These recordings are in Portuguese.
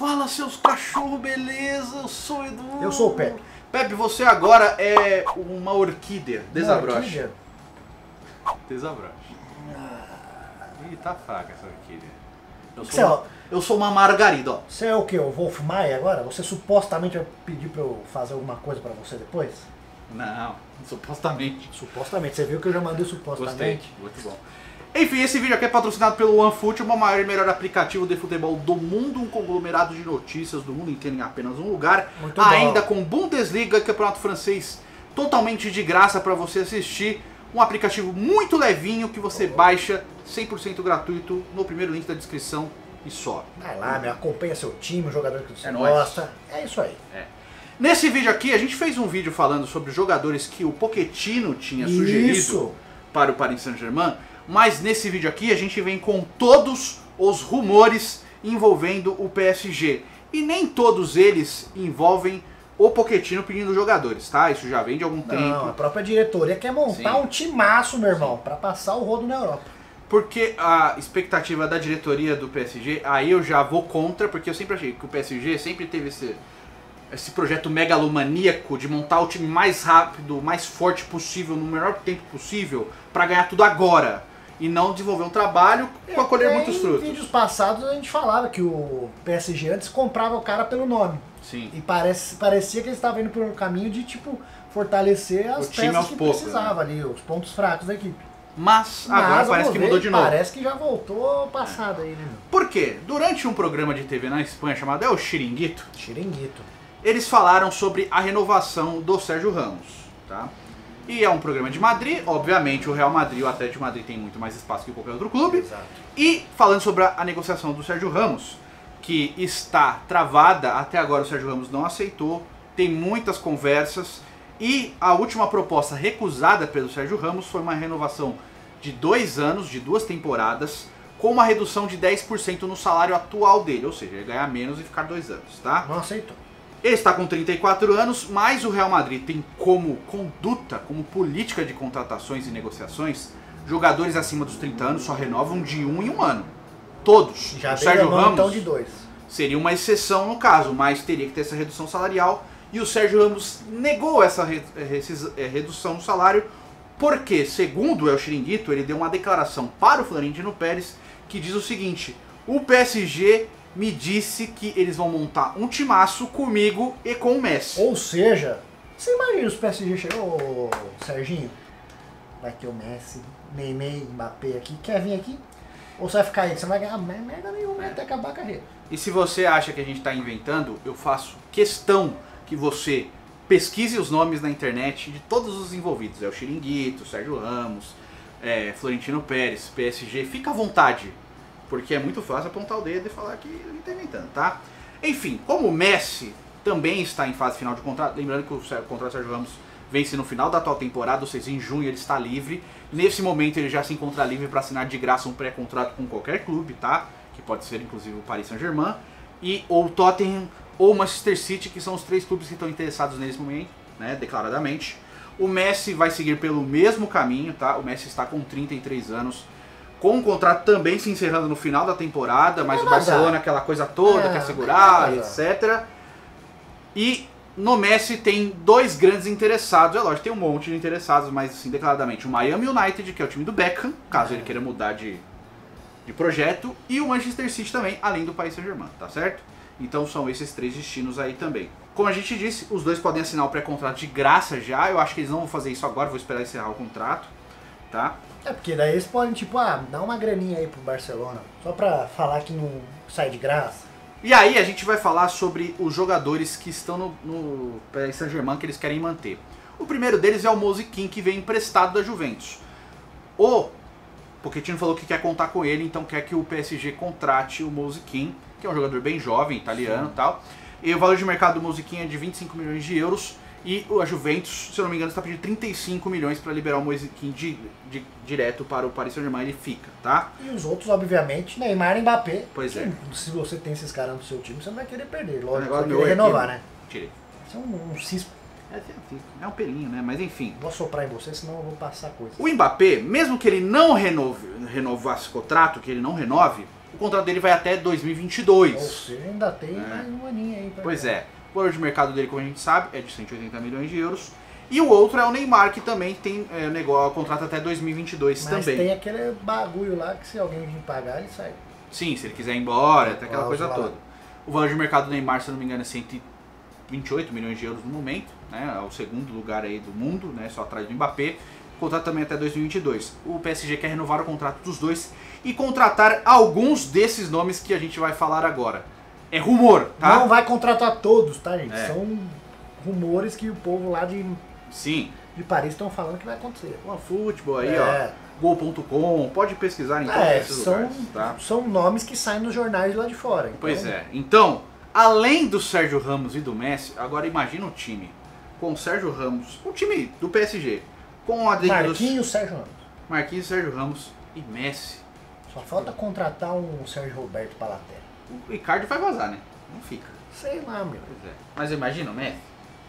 Fala seus cachorros, beleza? Eu sou o Edu. Eu sou o Pepe. Pepe, você agora é uma orquídea. Desabroche. Orquídea? Desabroche. Ih, tá fraca essa orquídea. Eu Você é, sou, uma, eu sou uma margarida, ó. você é o que? O Wolf Maia agora? Você supostamente vai pedir pra eu fazer alguma coisa pra você depois? Não, supostamente. Supostamente. Você viu que eu já mandei Gostei, supostamente? muito bom. Enfim, esse vídeo aqui é patrocinado pelo OneFoot, o maior e melhor aplicativo de futebol do mundo, um conglomerado de notícias do mundo inteiro em apenas um lugar. Muito bom. Ainda com Bundesliga, campeonato francês totalmente de graça para você assistir. Um aplicativo muito levinho que você baixa 100% gratuito no primeiro link da descrição e só. Vai lá, meu, acompanha seu time, o jogador que você É nóis. gosta. É isso aí. Nesse vídeo aqui, a gente fez um vídeo falando sobre jogadores que o Pochettino tinha sugerido Isso. para o Paris Saint-Germain, mas nesse vídeo aqui a gente vem com todos os rumores envolvendo o PSG. E nem todos eles envolvem o Pochettino pedindo jogadores, tá? Isso já vem de algum Não, tempo. a própria diretoria quer montar Sim. um timaço, meu irmão, pra passar o rodo na Europa. Porque a expectativa da diretoria do PSG, aí eu já vou contra, porque eu sempre achei que o PSG sempre teve esse, esse projeto megalomaníaco de montar o time mais rápido, mais forte possível, no menor tempo possível, pra ganhar tudo agora. E não desenvolver um trabalho com a colher muitos Em frutos. vídeos passados a gente falava que o PSG antes comprava o cara pelo nome. Sim. E parece, parecia que eles estavam indo por um caminho de, tipo, fortalecer as O peças que poucos, né? precisava ali, os pontos fracos da equipe. Mas agora Mas, parece vamos que mudou de novo. Parece que já voltou passado aí, né? Por quê? Durante um programa de TV na Espanha chamado É o Chiringuito, Chiringuito. eles falaram sobre a renovação do Sérgio Ramos, tá? E é um programa de Madrid, obviamente o Real Madrid o Atlético de Madrid tem muito mais espaço que qualquer outro clube. Exato. E falando sobre a a negociação do Sérgio Ramos, que está travada, até agora o Sérgio Ramos não aceitou, tem muitas conversas e a última proposta recusada pelo Sérgio Ramos foi uma renovação de dois anos, de duas temporadas, com uma redução de 10% no salário atual dele, ou seja, ele ganhar menos e ficar dois anos, tá? Não aceitou. Ele está com 34 anos, mas o Real Madrid tem como conduta, como política de contratações e negociações, jogadores acima dos 30 anos só renovam de um em um ano. Todos. Já o Sérgio mão, Ramos então de dois. seria uma exceção no caso, mas teria que ter essa redução salarial. E o Sérgio Ramos negou essa recis- eh, redução no salário, porque, segundo o El Chiringuito, ele deu uma declaração para o Florentino Pérez que diz o seguinte: o PSG me disse que eles vão montar um timaço comigo e com o Messi. Ou seja, você imagina os PSG chegou, ô, Serginho, vai ter o Messi, Neymar, Mbappé aqui, quer vir aqui? Ou você vai ficar aí? Você vai ganhar mer- merda nenhuma até acabar a carreira. E se você acha que a gente está inventando, eu faço questão que você pesquise os nomes na internet de todos os envolvidos. É o Chiringuito, Sérgio Ramos, é, Florentino Pérez, PSG. Fica à vontade, porque é muito fácil apontar o dedo e falar que gente está inventando, tá? Enfim, como o Messi também está em fase final de contrato, lembrando que o contrato do Sérgio Ramos vence no final da atual temporada, ou seja, em junho ele está livre. Nesse momento ele já se encontra livre para assinar de graça um pré-contrato com qualquer clube, tá? Que pode ser inclusive o Paris Saint-Germain e ou o Tottenham ou Manchester City, que são os três clubes que estão interessados nesse momento, né, declaradamente. O Messi vai seguir pelo mesmo caminho, tá? O Messi está com 33 anos, com o contrato também se encerrando no final da temporada, mas Vai o Barcelona aquela coisa toda, É, quer segurar, etc. E no Messi tem dois grandes interessados, é lógico, tem um monte de interessados, mas assim, declaradamente, o Miami United, que é o time do Beckham, caso É. ele queira mudar de, de projeto, e o Manchester City também, além do Paris Saint-Germain, tá certo? Então são esses três destinos aí também. Como a gente disse, os dois podem assinar o pré-contrato de graça já, eu acho que eles não vão fazer isso agora, vou esperar encerrar o contrato, tá? É porque daí eles podem, tipo, ah, dá uma graninha aí pro Barcelona, só pra falar que não sai de graça. E aí a gente vai falar sobre os jogadores que estão no, no Paris Saint-Germain que eles querem manter. O primeiro deles é o Mozikin, que vem emprestado da Juventus. O Pochettino falou que quer contar com ele, então quer que o PSG contrate o Mozikin, que é um jogador bem jovem, italiano e tal. E o valor de mercado do Mozikin é de 25 milhões de euros. E a Juventus, se eu não me engano, está pedindo 35 milhões para liberar o Mozikin de, de- direto para o Paris Saint-Germain. Ele fica, tá? E os outros, obviamente, Neymar e Mbappé. Pois é. Se você tem esses caras no seu time, você não vai querer perder. Lógico, você vai querer que- renovar, né? Tirei. Isso é um, um cisco. É, é um pelinho, né? Mas enfim. Vou soprar em você, senão eu vou passar coisa. O Mbappé, mesmo que ele não renove, renovasse o contrato, que ele não renove, O contrato dele vai até 2022. Ou seja, ainda tem É. mais um aninho aí. Pra Pois é. O valor de mercado dele, como a gente sabe, é de 180 milhões de euros. E o outro é o Neymar, que também tem é, negócio, contrato até 2022 Mas também. tem aquele bagulho lá que se alguém vir pagar, ele sai. Sim, se ele quiser ir embora, até aquela coisa lá. toda. O valor de mercado do Neymar, se eu não me engano, é 128 milhões de euros no momento, né? É o segundo lugar aí do mundo, né? Só atrás do Mbappé. Contrato também até 2022. O PSG quer renovar o contrato dos dois e contratar alguns desses nomes que a gente vai falar agora. É rumor, tá? Não vai contratar todos, tá, gente? É. São rumores que o povo lá de, Sim. de Paris estão falando que vai acontecer. O futebol aí, É. ó. Gol.com, pode pesquisar em todos É, esses são, lugares, tá? são nomes que saem nos jornais lá de fora. então- Pois é. Então, além do Sérgio Ramos e do Messi, agora imagina um time com o Sérgio Ramos, um time do PSG, com o dos Marquinhos, Sérgio Ramos. Marquinhos, Sérgio Ramos e Messi. Só falta contratar um Sérgio Roberto pra lateral. O Icardi vai vazar, né? Não fica. Sei lá, meu. Pois é. Mas imagina o Messi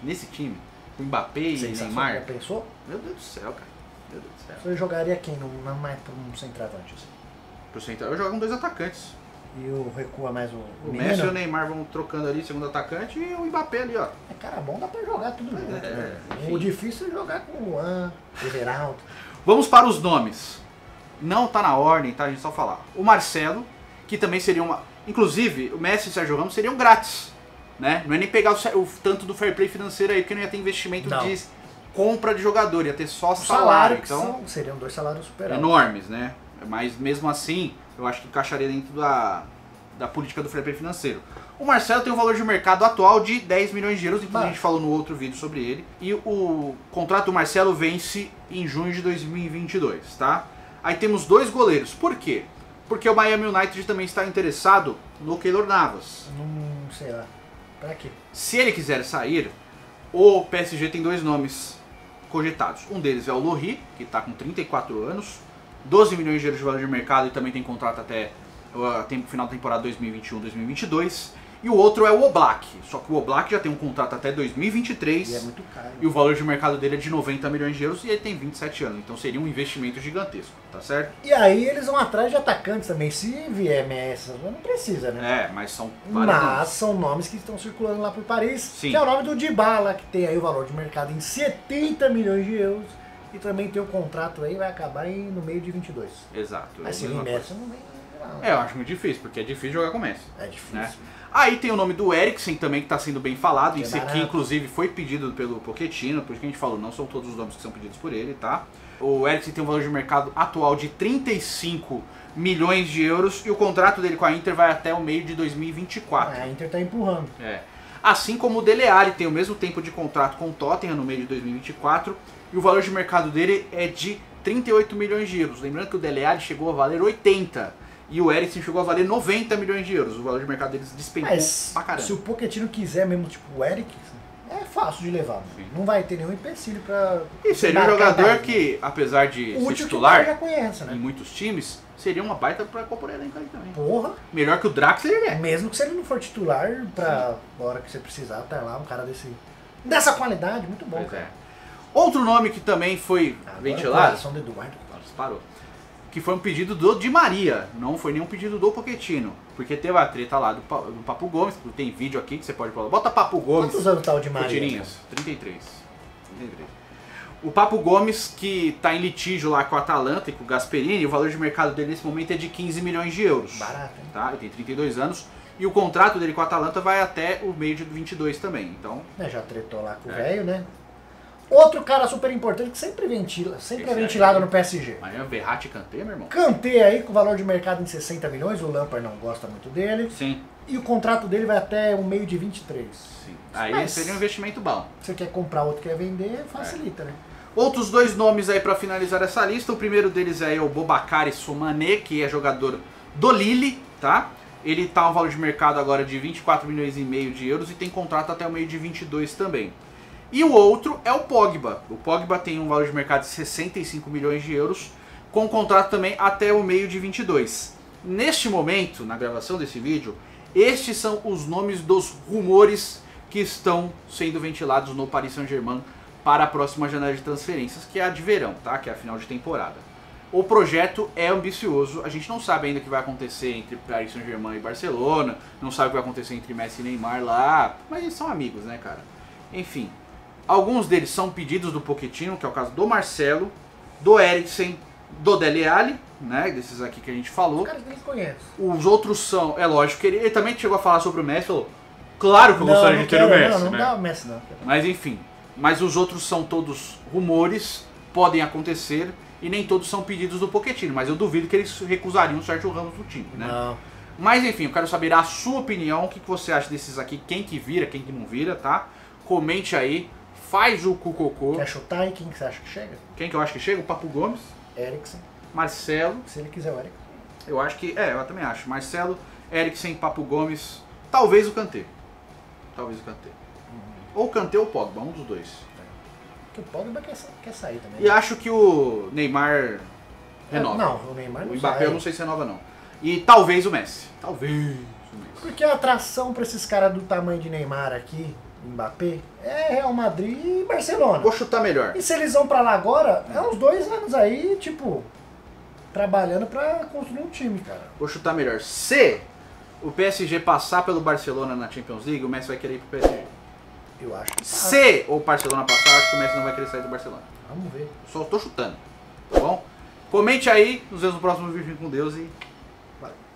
nesse time, com Mbappé e Sensacional. Neymar. Já pensou? Meu Deus do céu, cara. Meu Deus do céu. Você jogaria quem? Não, não mais pra um centroavante. assim. Pro central, eu jogo com dois atacantes. E o recua mais o, O menino? Messi e o Neymar vão trocando ali, segundo atacante, e o Mbappé ali, ó. É cara bom, dá pra jogar tudo junto. é, né? enfim. O difícil é jogar com o Juan, Everaldo. Vamos para os nomes. Não tá na ordem, tá? A gente só falar. O Marcelo, que também seria uma. Inclusive, o Messi e o Sérgio Ramos seriam grátis. Né? Não é nem pegar o, o tanto do fair play financeiro aí, porque não ia ter investimento Não. de compra de jogador, ia ter só salário. salário, então, são, seriam dois salários super enormes, né? Mas mesmo assim, eu acho que encaixaria dentro da, da política do fair play financeiro. O Marcelo tem um valor de mercado atual de 10 milhões de euros, inclusive a gente falou no outro vídeo sobre ele. E o contrato do Marcelo vence em junho de 2022, tá? Aí temos dois goleiros. Por quê? Porque o Miami United também está interessado no Keylor Navas. Não sei lá. Pra quê? Se ele quiser sair, o PSG tem dois nomes cogitados. Um deles é o Lohri, que está com 34 anos, 12 milhões de euros de valor de mercado e também tem contrato até o tempo final da temporada 2021-2022. E o outro é o Oblak, só que o Oblak já tem um contrato até 2023 E é muito caro. e o valor de mercado dele é de 90 milhões de euros e ele tem 27 anos, então seria um investimento gigantesco, tá certo? E aí eles vão atrás de atacantes também. Se vier Messi, não precisa, né? É, mas são vários Mas nomes. são nomes que estão circulando lá por Paris. Sim. Que é o nome do Dybala, que tem aí o valor de mercado em 70 milhões de euros. E também tem o contrato aí, vai acabar em, no meio de 22. Exato. Mas se mesma Messi, não vem. É, eu acho muito difícil, porque é difícil jogar com o Messi. É difícil. né? Aí tem o nome do Eriksen também, que está sendo bem falado. Que é Esse aqui, inclusive, foi pedido pelo Pochettino, por isso que a gente falou, não são todos os nomes que são pedidos por ele, tá? O Eriksen tem um valor de mercado atual de 35 milhões de euros e o contrato dele com a Inter vai até o meio de 2024. A Inter tá empurrando. É. Assim como o Dele Alli tem o mesmo tempo de contrato com o Tottenham no meio de 2024 e o valor de mercado dele é de 38 milhões de euros. Lembrando que o Dele Alli chegou a valer 80 e o Eriksen chegou a valer 90 milhões de euros. O valor de mercado deles despencou Mas pra caramba. se o Pochettino quiser mesmo, tipo o Eric, é fácil de levar. Sim. Não vai ter nenhum empecilho pra. E seria um jogador que, apesar de ser o titular já conhece, em né? muitos times, seria uma baita pra compor elenco ali também. Porra, Melhor que o Draxler ele é. mesmo que se ele não for titular, pra hora que você precisar, tá lá um cara desse. Dessa qualidade, muito bom, Pois cara. é. Outro nome que também foi Agora ventilado, coração do Eduardo. Parou. Que foi um pedido do Di Maria, não foi nenhum pedido do Pochettino. Porque teve a treta lá do, do Papo Gomes, tem vídeo aqui que você pode falar. Bota Papo Gomes. Quantos anos tá o de com Maria? tirinhas. 33. 33. O Papo Gomes, que tá em litígio lá com a Atalanta e com o Gasperini, o valor de mercado dele nesse momento é de 15 milhões de euros. Barato, hein? Tá? Ele tem 32 anos. E o contrato dele com a Atalanta vai até o meio de 22 também. Então, Né, Já tretou lá com o É. velho, né? Outro cara super importante que sempre ventila, sempre Esse é aí. ventilado no PSG. mas é Verratti e Kanté, meu irmão. Kanté aí com valor de mercado em 60 milhões, o Lampard não gosta muito dele. Sim, E o contrato dele vai até o meio de 23. sim. Aí Mas- seria um investimento bom. Você quer comprar outro quer vender, facilita, né? Outros dois nomes aí pra finalizar essa lista. O primeiro deles é o Bobacari Soumané, que é jogador do Lille, tá? Ele tá um valor de mercado agora de 24 milhões e meio de euros e tem contrato até o meio de 22 também. E o outro é o Pogba. O Pogba tem um valor de mercado de 65 milhões de euros, com contrato também até o meio de 22. Neste momento, na gravação desse vídeo, estes são os nomes dos rumores que estão sendo ventilados no Paris Saint-Germain para a próxima janela de transferências, que é a de verão, tá? Que é a final de temporada. O projeto é ambicioso, a gente não sabe ainda o que vai acontecer entre Paris Saint-Germain e Barcelona, não sabe o que vai acontecer entre Messi e Neymar lá, mas eles são amigos, né, cara? Enfim, alguns deles são pedidos do Pochettino, que é o caso do Marcelo, do Eriksen, do Dele Alli, né, desses aqui que a gente falou. Os caras nem conhecem. Os outros são, é lógico que ele, ele também chegou a falar sobre o Messi, falou, claro que eu Não, gostaria não de ter o Messi, Não, não né? dá o Messi não. Mas enfim, mas os outros são todos rumores, podem acontecer e nem todos são pedidos do Pochettino, mas eu duvido que eles recusariam o Sérgio Ramos do time, né? Não. Mas enfim, eu quero saber a sua opinião, o que que você acha desses aqui, quem que vira, quem que não vira, tá? Comente aí, faz o cucocô. Quer chutar aí quem que você acha que chega? Quem que eu acho que chega? O Papo Gomes, Eriksen. Marcelo, Se ele quiser o Eriksen. eu acho que, é, eu também acho. Marcelo, Eriksen, Papo Gomes, talvez o Kanté. Talvez o Kanté. Ou o Kanté ou o Pogba, um dos dois. Porque o Pogba quer, quer sair também. E acho que o Neymar renova. Não, o Neymar não O Mbappé sai. eu não sei se renova não. E talvez o Messi. Talvez o Messi. Porque a atração pra esses caras do tamanho de Neymar aqui, Mbappé, é Real Madrid e Barcelona. Vou chutar melhor. E se eles vão pra lá agora, é uns dois anos aí, tipo, trabalhando pra construir um time, cara. Vou chutar melhor. Se o PSG passar pelo Barcelona na Champions League, o Messi vai querer ir pro PSG. Eu acho que tá. Se o Barcelona passar, acho que o Messi não vai querer sair do Barcelona. Vamos ver. Só tô chutando. Tá bom? Comente aí, nos vemos no próximo vídeo com Deus e